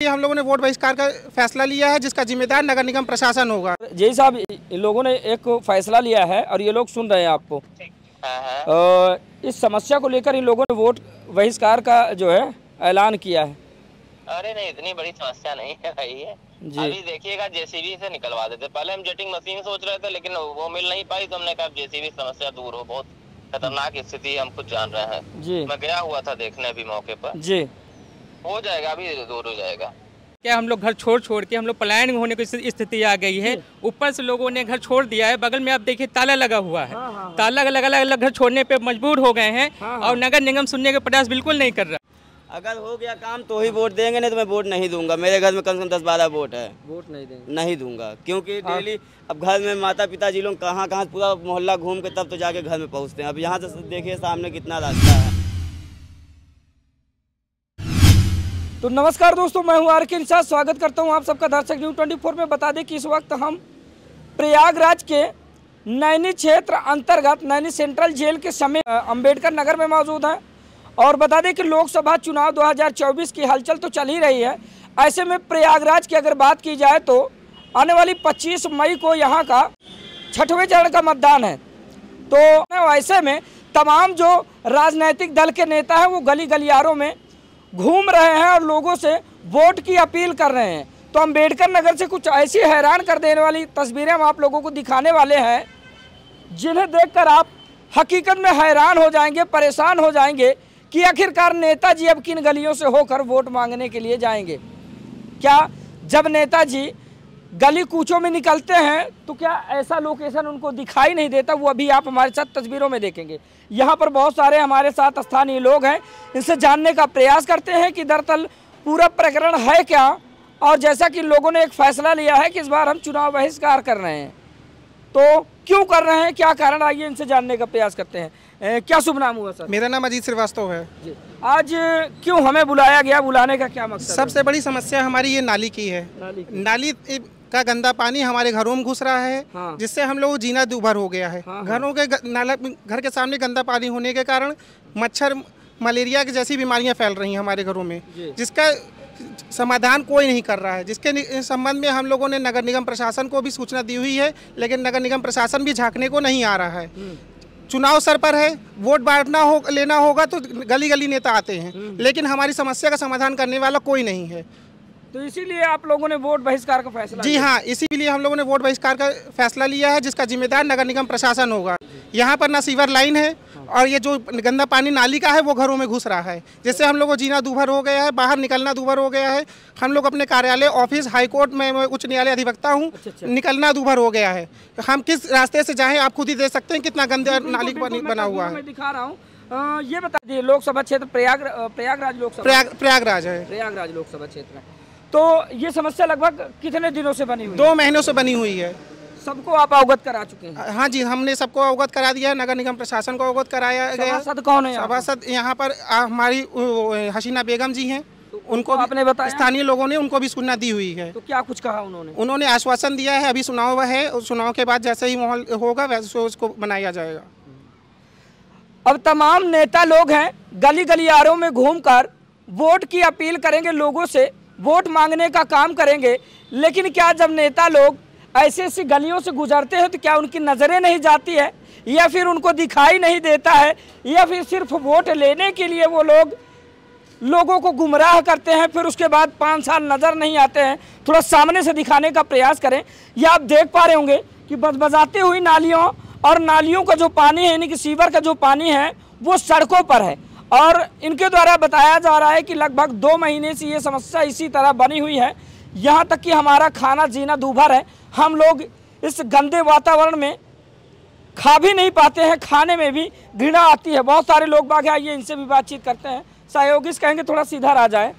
हम लोगों ने वोट बहिष्कार का फैसला लिया है जिसका जिम्मेदार नगर निगम प्रशासन होगा। जी साहब इन लोगों ने एक फैसला लिया है और ये लोग सुन रहे हैं आपको। हाँ, हाँ। इस समस्या को लेकर इन लोगों ने वोट बहिष्कार का जो है ऐलान किया है। अरे नहीं इतनी बड़ी समस्या नहीं है भाई ये। अभी देखिएगा जेसीबी से निकलवा देते। पहले हम जेटिंग मशीन सोच रहे थे लेकिन वो मिल नहीं पाई तो हमने कहा जेसीबी समस्या दूर हो बहुत खतरनाक स्थिति हम खुद जान रहे हैं। जी। मैं गया हुआ था देखने अभी मौके पर। जी। हो जाएगा अभी दूर हो जाएगा। क्या हम लोग घर छोड़ छोड़ के हम लोग पलायन होने की स्थिति- आ गई है? ऊपर से लोगों ने घर छोड़ दिया है। बगल में आप देखिए ताला लगा हुआ है। हाँ हाँ। ताला अलग अलग अलग घर छोड़ने पे मजबूर हो गए हैं हाँ और नगर निगम सुनने का प्रयास बिल्कुल नहीं कर रहा। अगर हो गया काम तो ही वोट देंगे नहीं तो मैं वोट नहीं दूँगा। मेरे घर में कम से कम दस बारह वोट है। वोट नहीं देंगे। नहीं दूँगा क्योंकि डेली अब घर में माता पिता जी लोग कहाँ कहाँ पूरा मोहल्ला घूम के तब तो जाके घर में पहुँचते हैं। अब यहाँ से देखिए सामने कितना रास्ता है। तो नमस्कार दोस्तों मैं हूँ आर के स्वागत करता हूँ आप सबका दर्शक न्यूज़ ट्वेंटी फोर में। बता दें कि इस वक्त हम प्रयागराज के नैनी क्षेत्र अंतर्गत नैनी सेंट्रल जेल के समीप अ, अंबेडकर नगर में मौजूद हैं। और बता दें कि लोकसभा चुनाव 2024 की हलचल तो चल ही रही है। ऐसे में प्रयागराज की अगर बात की जाए तो आने वाली 25 मई को यहाँ का छठवें चरण का मतदान है। तो ऐसे में तमाम जो राजनीतिक दल के नेता हैं वो गली गलियारों में घूम रहे हैं और लोगों से वोट की अपील कर रहे हैं। तो अंबेडकर नगर से कुछ ऐसी हैरान कर देने वाली तस्वीरें हम आप लोगों को दिखाने वाले हैं, जिन्हें देखकर आप हकीकत में हैरान हो जाएँगे, परेशान हो जाएँगे कि आखिरकार नेताजी अब किन गलियों से होकर वोट मांगने के लिए जाएँगे। क्या जब नेताजी गली कूचों में निकलते हैं तो क्या ऐसा लोकेशन उनको दिखाई नहीं देता? वो अभी आप हमारे साथ तस्वीरों में देखेंगे। यहाँ पर बहुत सारे हमारे साथ स्थानीय लोग हैं। इनसे जानने का प्रयास करते हैं कि दरअसल पूरा प्रकरण है क्या? और जैसा कि लोगों ने एक फैसला लिया है कि इस बार हम चुनाव बहिष्कार कर रहे हैं। तो क्यों कर रहे हैं? क्या कारण? आइए इनसे जानने का प्रयास करते हैं। ए, क्या शुभ नाम हुआ सर? मेरा नाम अजीत श्रीवास्तव है। जी। आज क्यों हमें बुलाया गया? बुलाने का क्या मकसद सबसे बड़ी समस्या हमारी ये नाली की है। नाली की। नाली का गंदा पानी हमारे घरों में घुस रहा है हाँ। जिससे हम लोग जीना दुभर हो गया है। हाँ, हाँ। घरों के नाला घर के सामने गंदा पानी होने के कारण मच्छर मलेरिया की जैसी बीमारियाँ फैल रही हैं हमारे घरों में जिसका समाधान कोई नहीं कर रहा है। जिसके संबंध में हम लोगों ने नगर निगम प्रशासन को भी सूचना दी हुई है लेकिन नगर निगम प्रशासन भी झांकने को नहीं आ रहा है। चुनाव सर पर है वोट बांटना हो लेना होगा तो गली गली नेता आते हैं लेकिन हमारी समस्या का समाधान करने वाला कोई नहीं है। तो इसीलिए आप लोगों ने वोट बहिष्कार का फैसला जी हाँ इसीलिए हम लोगों ने वोट बहिष्कार का फैसला लिया है जिसका जिम्मेदार नगर निगम प्रशासन होगा। यहाँ पर ना सीवर लाइन है और ये जो गंदा पानी नाली का है वो घरों में घुस रहा है। जिससे हम लोगों को जीना दूभर हो गया है बाहर निकलना दूभर हो गया है हम लोग अपने कार्यालय ऑफ़िस हाई कोर्ट में मैं उच्च न्यायालय अधिवक्ता हूँ निकलना दूभर हो गया है। हम किस रास्ते से जाएँ आप खुद ही देख सकते हैं कितना गंदा नाली बना हुआ है। दिखा रहा हूँ। ये बता दिए लोकसभा क्षेत्र प्रयाग प्रयागराज लोकसभा। प्रयाग प्रयागराज है। प्रयागराज लोकसभा क्षेत्र तो ये समस्या लगभग कितने दिनों से बनी हुई दो महीनों से बनी हुई है। सबको आप अवगत करा चुके हैं? हाँ जी हमने सबको अवगत करा दिया है नगर निगम प्रशासन को अवगत कराया गया। सभासद कौन है? सभासद यहाँ पर आ, हमारी हसीना बेगम जी हैं। तो उनको आपने बताया? स्थानीय लोगों ने उनको भी सूचना दी हुई है। तो क्या कुछ कहा उन्होंने? उन्होंने आश्वासन दिया है अभी चुनाव है और चुनाव के बाद जैसे ही माहौल होगा वैसे उसको बनाया जाएगा। अब तमाम नेता लोग हैं गली गलियारों में घूमकर वोट की अपील करेंगे लोगों से वोट मांगने का काम करेंगे। लेकिन क्या जब नेता लोग ऐसी ऐसी गलियों से गुजरते हैं तो क्या उनकी नज़रें नहीं जाती है? या फिर उनको दिखाई नहीं देता है? या फिर सिर्फ़ वोट लेने के लिए वो लोग लोगों को गुमराह करते हैं, फिर उसके बाद पाँच साल नज़र नहीं आते हैं? थोड़ा सामने से दिखाने का प्रयास करें। या आप देख पा रहे होंगे कि बजबजाती हुई नालियों और नालियों का जो पानी है, यानी कि सीवर का जो पानी है, वो सड़कों पर है। और इनके द्वारा बताया जा रहा है कि लगभग दो महीने से ये समस्या इसी तरह बनी हुई है। यहाँ तक कि हमारा खाना जीना दूभर है। हम लोग इस गंदे वातावरण में खा भी नहीं पाते हैं खाने में भी घृणा आती है। बहुत सारे लोग बाग आइए इनसे भी बातचीत करते हैं। सहयोगी से कहेंगे थोड़ा सा इधर आ जाए।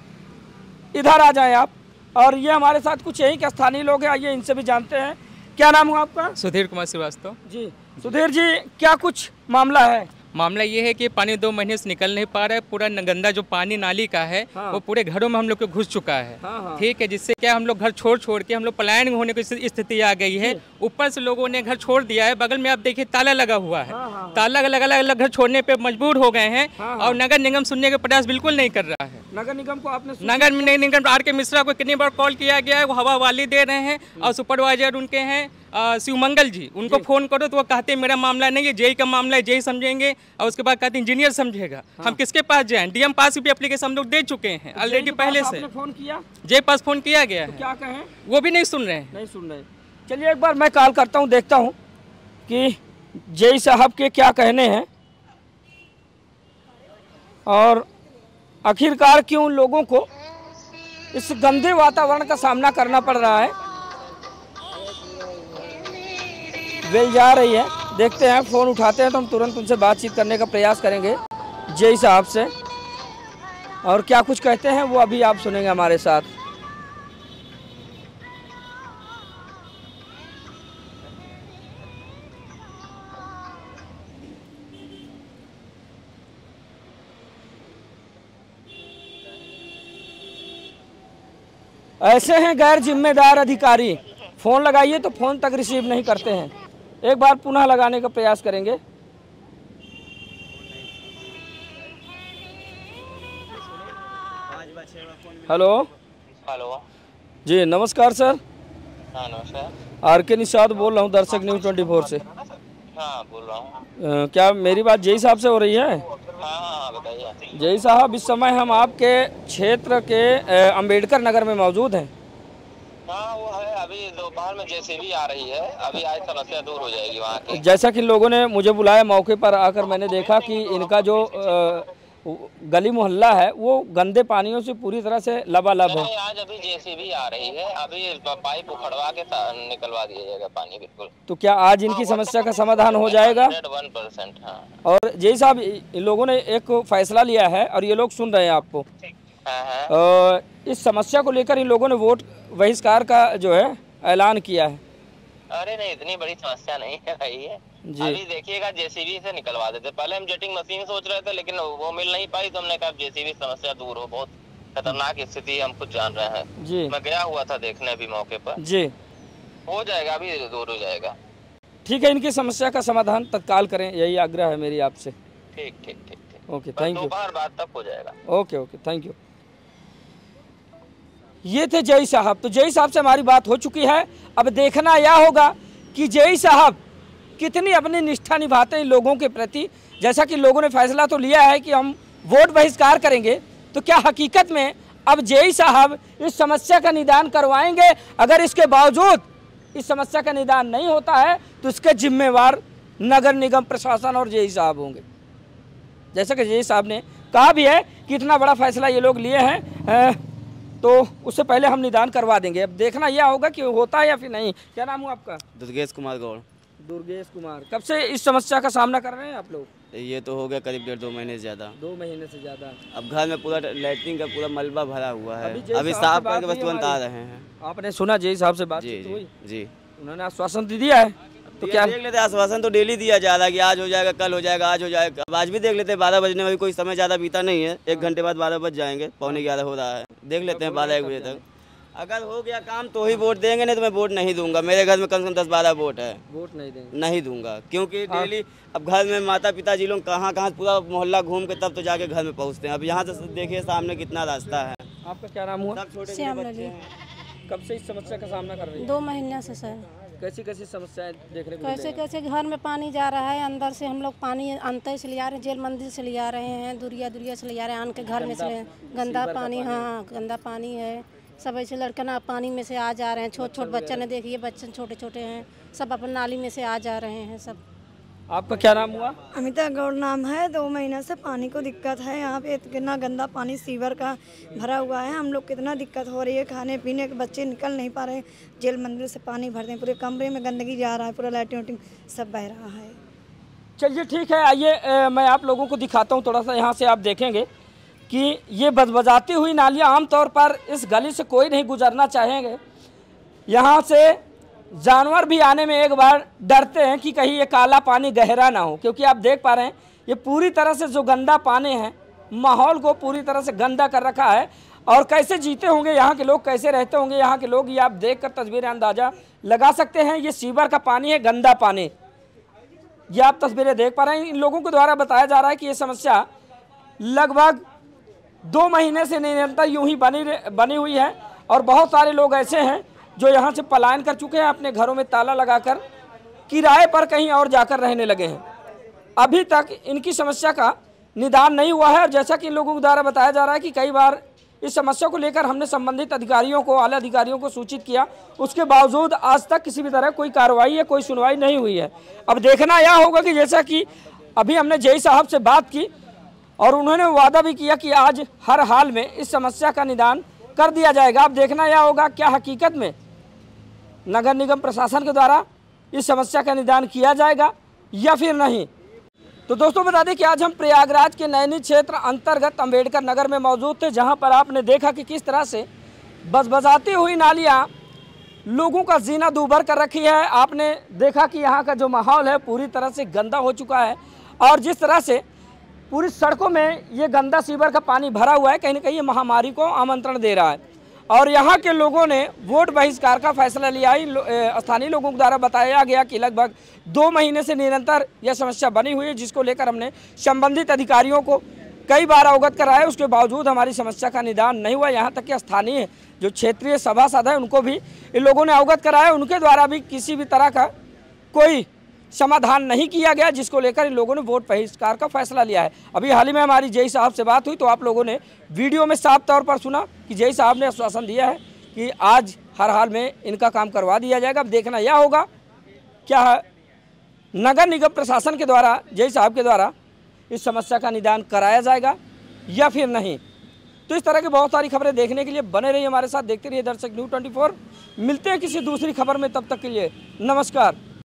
इधर आ जाएँ आप। और ये हमारे साथ कुछ यही के स्थानीय लोग हैं आइए इनसे भी जानते हैं। क्या नाम हुआ आपका? सुधीर कुमार श्रीवास्तव। जी। सुधीर जी क्या कुछ मामला है? मामला ये है कि पानी दो महीने से निकल नहीं पा रहा है। पूरा गंदा जो पानी नाली का है हाँ। वो पूरे घरों में हम लोग को घुस चुका है। हाँ, हाँ। ठीक है जिससे क्या हम लोग घर छोड़ छोड़ के हम लोग पलायन होने की स्थिति- आ गई है। ऊपर से लोगों ने घर छोड़ दिया है। बगल में आप देखिए ताला लगा हुआ है। हाँ, ताला लगा लगा घर छोड़ने पर मजबूर हो गए हैं और नगर निगम सुनने का प्रयास बिल्कुल नहीं कर रहा है। नगर निगम को आपने नगर निगम आर के मिश्रा को कितनी बार कॉल किया गया है वो हवा वाली दे रहे हैं और सुपरवाइजर उनके हैं। शिवमंगल जी उनको फ़ोन करो तो वो कहते हैं मेरा मामला नहीं है जेई का मामला है जेई समझेंगे और उसके बाद कहते हैं इंजीनियर समझेगा। हाँ। हम किसके पास जाएँ? डीएम पास भी एप्लीकेशन हम लोग दे चुके हैं ऑलरेडी तो पहले से। फ़ोन किया? जे पास फ़ोन किया गया है। क्या कहें? वो भी नहीं सुन रहे हैं। नहीं सुन रहे। चलिए एक बार मैं कॉल करता हूँ देखता हूँ कि जय साहब के क्या कहने हैं। और आखिरकार क्यों लोगों को इस गंदे वातावरण का सामना करना पड़ रहा है? वेल जा रही है। देखते हैं फ़ोन उठाते हैं तो हम तुरंत उनसे बातचीत करने का प्रयास करेंगे। जय साहब से। और क्या कुछ कहते हैं, वो अभी आप सुनेंगे हमारे साथ। ऐसे हैं गैर जिम्मेदार अधिकारी। फ़ोन लगाइए तो फ़ोन तक रिसीव नहीं करते हैं। एक बार पुनः लगाने का प्रयास करेंगे। हेलो। हेलो। जी नमस्कार सर। हाँ आर के निषाद बोल रहा हूँ दर्शक न्यूज़ ट्वेंटी फोर से। हाँ बोल रहा हूँ। क्या मेरी बात जय साहब से हो रही है? हाँ जय साहब इस समय हम आपके क्षेत्र के अ, अंबेडकर नगर में मौजूद है। दोपहर में जेसीबी आ रही है अभी आज समस्या दूर हो जाएगी वहाँ की। जैसा कि लोगों ने मुझे बुलाया मौके पर आकर मैंने देखा कि इनका जो गली मोहल्ला है वो गंदे पानियों से पूरी तरह से लबालब है। आज अभी जेसीबी आ रही है अभी पाइप उखड़वा के निकलवा दिया जाएगा पानी बिल्कुल। तो क्या आज इनकी समस्या का समाधान हो जाएगा? वन परसेंट हाँ। और जय साहब इन लोगों ने एक फैसला लिया है और ये लोग सुन रहे हैं आपको। हाँ हाँ। इस समस्या को लेकर इन लोगों ने वोट बहिष्कार का जो है ऐलान किया है। अरे नहीं इतनी बड़ी समस्या नहीं है भाई जी। अभी देखिएगा जेसीबी से निकलवा देते पहले हम जेटिंग मशीन सोच रहे थे लेकिन वो मिल नहीं पाई तो हमने कहा जेसीबी समस्या दूर हो बहुत खतरनाक स्थिति है, हम खुद जान रहे हैं। जी। मैं गया हुआ था देखने अभी मौके पर। जी। हो जाएगा अभी दूर हो जाएगा। ठीक है इनकी समस्या का समाधान तत्काल करें यही आग्रह है मेरी आपसे। ठीक ठीक ठीक ठीक। ओके थैंक यू दोपहर बाद तक हो जाएगा। ओके ओके थैंक यू ये थे जय साहब। तो जय साहब से हमारी बात हो चुकी है। अब देखना यह होगा कि जय साहब कितनी अपनी निष्ठा निभाते हैं लोगों के प्रति। जैसा कि लोगों ने फैसला तो लिया है कि हम वोट बहिष्कार करेंगे तो क्या हकीकत में अब जय साहब इस समस्या का निदान करवाएँगे? अगर इसके बावजूद इस समस्या का निदान नहीं होता है तो इसके जिम्मेवार नगर निगम प्रशासन और जय साहब होंगे। जैसा कि जय साहब ने कहा भी है कि इतना बड़ा फैसला ये लोग लिए हैं। तो उससे पहले हम निदान करवा देंगे। अब देखना यह होगा कि होता है या फिर नहीं। क्या नाम हुआ आपका? दुर्गेश कुमार गौड़। दुर्गेश कुमार। कब से इस समस्या का सामना कर रहे हैं आप लोग? ये तो हो गया करीब डेढ़ दो महीने से ज़्यादा। दो महीने से ज़्यादा। अब घर में पूरा लैट्रिन का पूरा मलबा भरा हुआ है। अभी साफ़ करके बस तुरंत आ रहे। हैं। आपने सुना जी साहब से बात जी जी। उन्होंने आश्वासन दे दिया है। तो क्या देख लेते हैं, आश्वासन तो डेली दिया जा रहा है कि आज हो जाएगा कल हो जाएगा आज हो जाएगा। अब आज भी देख लेते हैं बारह बजने में भी कोई समय ज़्यादा बीता नहीं है। एक घंटे बाद बारह बज जाएँगे पौने ग्यारह हो रहा है। देख लेते हैं बारह एक बजे तक। अगर हो गया काम तो ही वोट देंगे नहीं तो मैं वोट नहीं दूँगा। मेरे घर में कम से कम दस बारह वोट है। वोट नहीं देंगे। नहीं दूँगा क्योंकि डेली अब घर में माता पिताजी लोग कहाँ कहाँ पूरा मोहल्ला घूम के तब तो जाके घर में पहुँचते हैं। अब यहाँ से देखिए सामने कितना रास्ता है। आपका क्या नाम हुआ? हैं। कब से इस समस्या का सामना कर रहे हैं? दो महीने से सर। कैसी कैसी समस्याएँ देखने को हैं कैसे कैसे घर में पानी जा रहा है अंदर से हम लोग पानी अंतर से ले आ रहे हैं जेल मंदिर से ले आ रहे हैं दुरिया दुरिया से ले आ रहे हैं आन के घर में से गंदा पानी हाँ गंदा पानी है। सब ऐसे लड़के ना पानी में से आ जा रहे हैं छोटे छोटे बच्चे ने देखिए बच्चे छोटे छोटे हैं सब अपन नाली में से आ जा रहे हैं सब। आपका क्या नाम हुआ? अमिता गौड़ नाम है। दो महीने से पानी को दिक्कत है। यहाँ पे कितना गंदा पानी सीवर का भरा हुआ है। हम लोग कितना दिक्कत हो रही है खाने पीने के बच्चे निकल नहीं पा रहे जेल मंदिर से पानी भरते हैं पूरे कमरे में गंदगी जा रहा है। पूरा लाइटिंग वाइटिंग सब बह रहा है। चलिए ठीक है। आइए मैं आप लोगों को दिखाता हूँ। थोड़ा सा यहाँ से आप देखेंगे कि ये बदबजाती हुई नालियाँ आमतौर पर इस गली से कोई नहीं गुजरना चाहेंगे। यहाँ से जानवर भी आने में एक बार डरते हैं कि कहीं ये काला पानी गहरा ना हो, क्योंकि आप देख पा रहे हैं, ये पूरी तरह से जो गंदा पानी है, माहौल को पूरी तरह से गंदा कर रखा है। और कैसे जीते होंगे, यहाँ के लोग कैसे रहते होंगे, यहाँ के लोग ये आप देख कर तस्वीरें अंदाज़ा लगा सकते हैं, ये सीवर का पानी है, गंदा पानी। ये आप तस्वीरें देख पा रहे हैं, इन लोगों के द्वारा बताया जा रहा है कि ये समस्या लगभग दो महीने से निरंतर यूँ ही बनी बनी हुई है, और बहुत सारे लोग ऐसे हैं जो यहाँ से पलायन कर चुके हैं, अपने घरों में ताला लगाकर किराए पर कहीं और जाकर रहने लगे हैं। अभी तक इनकी समस्या का निदान नहीं हुआ है और जैसा कि लोगों के द्वारा बताया जा रहा है कि कई बार इस समस्या को लेकर हमने संबंधित अधिकारियों को, आला अधिकारियों को सूचित किया। उसके बावजूद आज तक किसी भी तरह कोई कार्रवाई या कोई सुनवाई नहीं हुई है। अब देखना यह होगा कि जैसा कि अभी हमने जय साहब से बात की और उन्होंने वादा भी किया कि आज हर हाल में इस समस्या का निदान कर दिया जाएगा। अब देखना यह होगा क्या हकीकत में नगर निगम प्रशासन के द्वारा इस समस्या का निदान किया जाएगा या फिर नहीं। तो दोस्तों बता दें कि आज हम प्रयागराज के नैनी क्षेत्र अंतर्गत अंबेडकर नगर में मौजूद थे, जहाँ पर आपने देखा कि किस तरह से बसबसाती हुई नालियाँ लोगों का जीना दूभर कर रखी है। आपने देखा कि यहाँ का जो माहौल है, पूरी तरह से गंदा हो चुका है। और जिस तरह से पूरी सड़कों में ये गंदा सीवर का पानी भरा हुआ है, कहीं ना कहीं ये महामारी को आमंत्रण दे रहा है। और यहाँ के लोगों ने वोट बहिष्कार का फैसला लिया ही। लो- स्थानीय लोगों द्वारा बताया गया कि लगभग दो महीने से निरंतर यह समस्या बनी हुई है, जिसको लेकर हमने संबंधित अधिकारियों को कई बार अवगत कराया। उसके बावजूद हमारी समस्या का निदान नहीं हुआ। यहाँ तक कि स्थानीय जो क्षेत्रीय सभासद है, उनको भी इन लोगों ने अवगत कराया। उनके द्वारा भी किसी भी तरह का कोई समाधान नहीं किया गया, जिसको लेकर इन लोगों ने वोट बहिष्कार का फैसला लिया है। अभी हाल ही में हमारी जय साहब से बात हुई तो आप लोगों ने वीडियो में साफ़ तौर पर सुना कि जय साहब ने आश्वासन दिया है कि आज हर हाल में इनका काम करवा दिया जाएगा। अब देखना यह होगा, क्या नगर निगम प्रशासन के द्वारा, जय साहब के द्वारा इस समस्या का निदान कराया जाएगा या फिर नहीं? तो इस तरह की बहुत सारी खबरें देखने के लिए बने रहिए हमारे साथ, देखते रहिए दर्शक न्यू ट्वेंटी मिलते हैं किसी दूसरी खबर में, तब तक के लिए नमस्कार।